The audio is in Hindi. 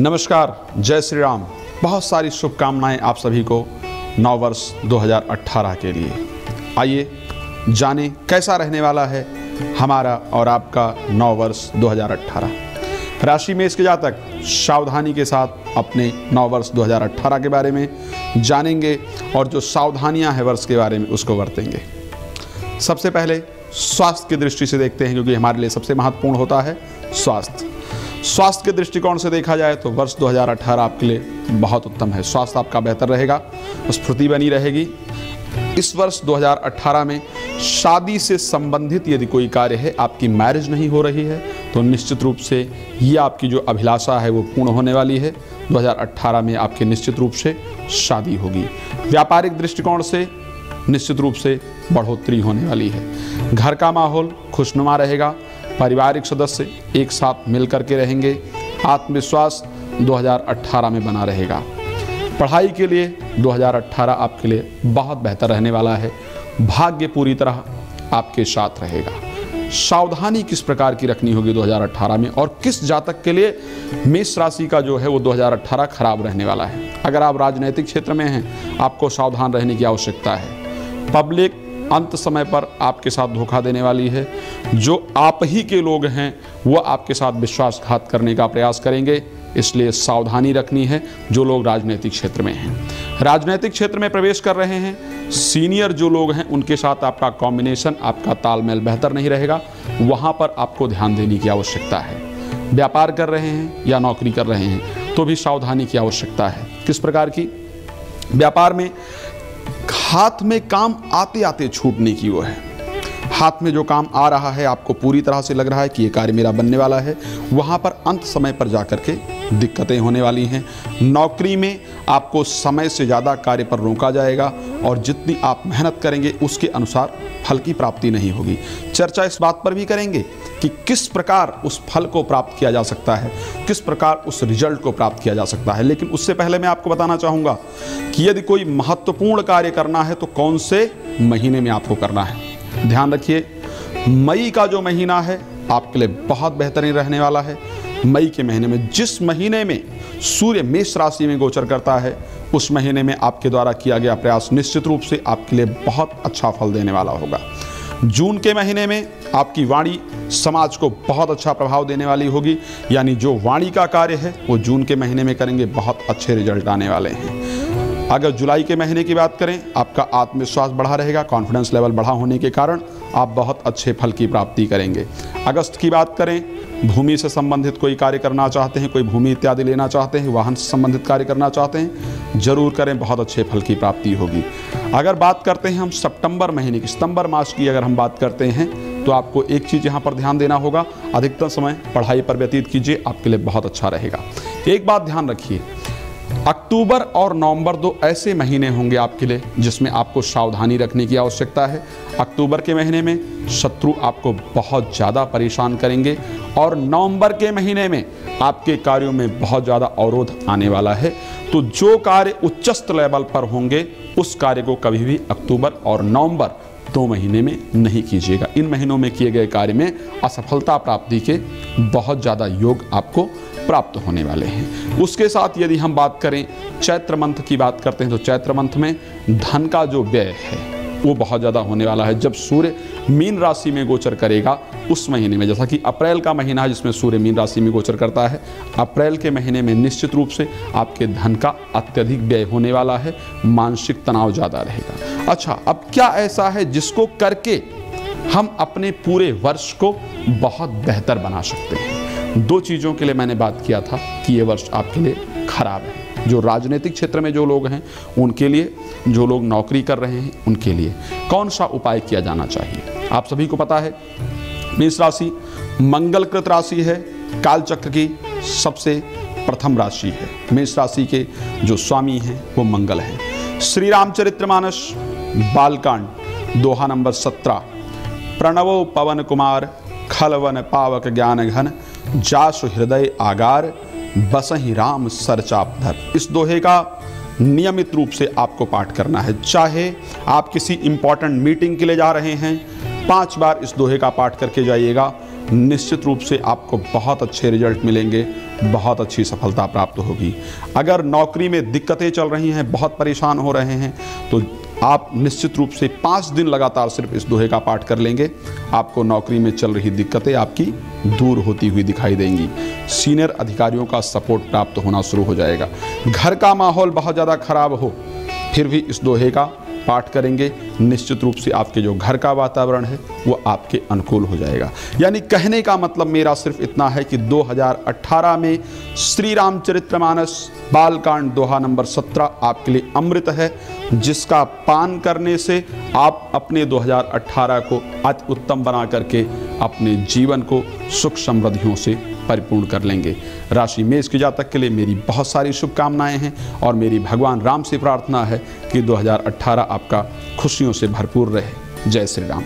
नमस्कार, जय श्री राम। बहुत सारी शुभकामनाएँ आप सभी को नव वर्ष 2018 के लिए। आइए जाने कैसा रहने वाला है हमारा और आपका नव वर्ष 2018 राशि में इसके जातक सावधानी के साथ अपने नव वर्ष 2018 के बारे में जानेंगे और जो सावधानियाँ हैं वर्ष के बारे में उसको बरतेंगे सबसे पहले स्वास्थ्य की दृष्टि से देखते हैं, क्योंकि हमारे लिए सबसे महत्वपूर्ण होता है स्वास्थ्य। स्वास्थ्य के दृष्टिकोण से देखा जाए तो वर्ष 2018 आपके लिए बहुत उत्तम है। स्वास्थ्य आपका बेहतर रहेगा, स्फूर्ति बनी रहेगी। इस वर्ष 2018 में शादी से संबंधित यदि कोई कार्य है, आपकी मैरिज नहीं हो रही है तो निश्चित रूप से ये आपकी जो अभिलाषा है वो पूर्ण होने वाली है। 2018 में आपके निश्चित रूप से शादी होगी। व्यापारिक दृष्टिकोण से निश्चित रूप से बढ़ोतरी होने वाली है। घर का माहौल खुशनुमा रहेगा पारिवारिक सदस्य एक साथ मिल करके रहेंगे। आत्मविश्वास 2018 में बना रहेगा। पढ़ाई के लिए 2018 आपके लिए बहुत बेहतर रहने वाला है। भाग्य पूरी तरह आपके साथ रहेगा। सावधानी किस प्रकार की रखनी होगी 2018 में और किस जातक के लिए मेष राशि का जो है वो 2018 खराब रहने वाला है? अगर आप राजनीतिक क्षेत्र में हैं, आपको सावधान रहने की आवश्यकता है। पब्लिक अंत समय पर आपके साथ धोखा देने वाली है। जो आप ही के लोग हैं वो आपके साथ विश्वासघात करने का प्रयास करेंगे। इसलिए सावधानी रखनी है, जो लोग राजनीतिक क्षेत्र में हैं। राजनीतिक क्षेत्र में प्रवेश कर रहे हैं। सीनियर जो लोग हैं, उनके साथ आपका कॉम्बिनेशन आपका तालमेल बेहतर नहीं रहेगा। वहाँ पर आपको ध्यान देने की आवश्यकता है। व्यापार कर रहे हैं या नौकरी कर रहे हैं तो भी सावधानी की आवश्यकता है। किस प्रकार की? व्यापार में हाथ में काम आते आते छूटने की वो है। हाथ में जो काम आ रहा है, आपको पूरी तरह से लग रहा है कि ये कार्य मेरा बनने वाला है। वहाँ पर अंत समय पर जा कर के दिक्कतें होने वाली हैं। नौकरी में आपको समय से ज़्यादा कार्य पर रोका जाएगा और जितनी आप मेहनत करेंगे, उसके अनुसार फल की प्राप्ति नहीं होगी। चर्चा इस बात पर भी करेंगे कि किस प्रकार उस फल को प्राप्त किया जा सकता है, किस प्रकार उस रिज़ल्ट को प्राप्त किया जा सकता है। लेकिन उससे पहले मैं आपको बताना चाहूँगा कि यदि कोई महत्वपूर्ण कार्य करना है तो कौन से महीने में आपको करना है? ध्यान रखिए, मई का जो महीना है, आपके लिए बहुत बेहतरीन रहने वाला है। मई के महीने में, जिस महीने में सूर्य मेष राशि में गोचर करता है, उस महीने में आपके द्वारा किया गया प्रयास निश्चित रूप से आपके लिए बहुत अच्छा फल देने वाला होगा। जून के महीने में आपकी वाणी समाज को बहुत अच्छा प्रभाव देने वाली होगी, यानी जो वाणी का कार्य है, वो जून के महीने में करेंगे, बहुत अच्छे रिज़ल्ट आने वाले हैं। अगर जुलाई के महीने की बात करें, आपका आत्मविश्वास बढ़ा रहेगा कॉन्फिडेंस लेवल बढ़ा होने के कारण आप बहुत अच्छे फल की प्राप्ति करेंगे। अगस्त की बात करें, भूमि से संबंधित कोई कार्य करना चाहते हैं, कोई भूमि इत्यादि लेना चाहते हैं, वाहन से संबंधित कार्य करना चाहते हैं, ज़रूर करें, बहुत अच्छे फल की प्राप्ति होगी। अगर बात करते हैं हम सितंबर महीने की, सितंबर मास की अगर हम बात करते हैं तो आपको एक चीज़ यहाँ पर ध्यान देना होगा, अधिकतम समय पढ़ाई पर व्यतीत कीजिए, आपके लिए बहुत अच्छा रहेगा। एक बात ध्यान रखिए अक्टूबर और नवंबर दो ऐसे महीने होंगे आपके लिए जिसमें आपको सावधानी रखने की आवश्यकता है। अक्टूबर के महीने में शत्रु आपको बहुत ज़्यादा परेशान करेंगे और नवंबर के महीने में आपके कार्यों में बहुत ज़्यादा अवरोध आने वाला है। तो जो कार्य उच्चस्त लेवल पर होंगे, उस कार्य को कभी भी अक्टूबर और नवंबर दो महीने में नहीं कीजिएगा। इन महीनों में किए गए कार्य में असफलता प्राप्ति के बहुत ज़्यादा योग आपको प्राप्त होने वाले हैं। उसके साथ यदि हम बात करें, चैत्र मंथ की बात करते हैं तो चैत्र मंथ में धन का जो व्यय है, वो बहुत ज़्यादा होने वाला है। जब सूर्य मीन राशि में गोचर करेगा, उस महीने में, जैसा कि अप्रैल का महीना है, जिसमें सूर्य मीन राशि में गोचर करता है, अप्रैल के महीने में निश्चित रूप से आपके धन का अत्यधिक व्यय होने वाला है, मानसिक तनाव ज़्यादा रहेगा। अच्छा अब क्या ऐसा है जिसको करके हम अपने पूरे वर्ष को बहुत बेहतर बना सकते हैं? दो चीज़ों के लिए मैंने बात किया था कि ये वर्ष आपके लिए खराब है। जो राजनीतिक क्षेत्र में जो लोग हैं, उनके लिए, जो लोग नौकरी कर रहे हैं, उनके लिए कौन सा उपाय किया जाना चाहिए? आप सभी को पता है, मेष राशि मंगलकृत राशि है काल चक्र की सबसे प्रथम राशि है। मेष राशि के जो स्वामी हैं, वो मंगल हैं। श्री रामचरित्रमानस बालकांड, दोहा नंबर सत्रह। प्रणवो पवन कुमार, खलवन पावक ज्ञान घन जासु हृदय आगार, बसही राम सरचापधर इस दोहे का नियमित रूप से आपको पाठ करना है। चाहे आप किसी इंपॉर्टेंट मीटिंग के लिए जा रहे हैं, पाँच बार इस दोहे का पाठ करके जाइएगा। निश्चित रूप से आपको बहुत अच्छे रिज़ल्ट मिलेंगे, बहुत अच्छी सफलता प्राप्त होगी। अगर नौकरी में दिक्कतें चल रही हैं, बहुत परेशान हो रहे हैं तो आप निश्चित रूप से पाँच दिन लगातार सिर्फ़ इस दोहे का पाठ कर लेंगे। आपको नौकरी में चल रही दिक्कतें आपकी दूर होती हुई दिखाई देंगी। सीनियर अधिकारियों का सपोर्ट प्राप्त होना शुरू हो जाएगा। घर का माहौल बहुत ज़्यादा खराब हो, फिर भी इस दोहे का पाठ करेंगे, निश्चित रूप से आपके जो घर का वातावरण है, वो आपके अनुकूल हो जाएगा। यानी कहने का मतलब मेरा सिर्फ़ इतना है कि 2018 में श्री रामचरितमानस बालकांड दोहा नंबर 17 आपके लिए अमृत है, जिसका पान करने से आप अपने 2018 को अति उत्तम बना करके अपने जीवन को सुख समृद्धियों से परिपूर्ण कर लेंगे। राशि मेष के जातक के लिए मेरी बहुत सारी शुभकामनाएँ हैं और मेरी भगवान राम से प्रार्थना है कि 2018 आपका खुशियों से भरपूर रहे। जय श्री राम।